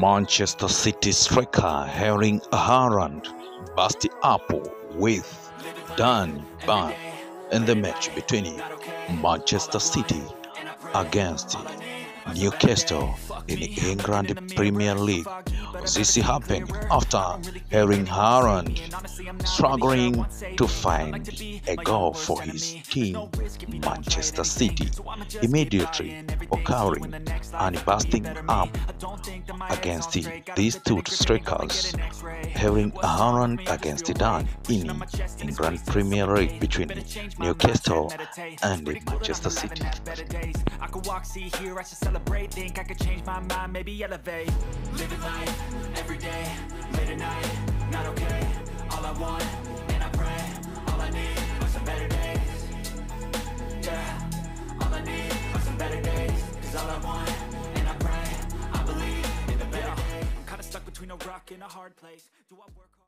Manchester City striker Erling Haaland burst up with Dan Burn in the match between Manchester City against Newcastle in the England Premier League. This happened after Erling Haaland struggling to find a goal for his team Manchester City, immediately occurring and busting up against these two strikers, Erling Haaland against Dan in England Premier League between Newcastle and Manchester City. I could walk, see, all I want, and I pray, I believe in the better days. I'm kinda stuck between a rock and a hard place. Do I work hard?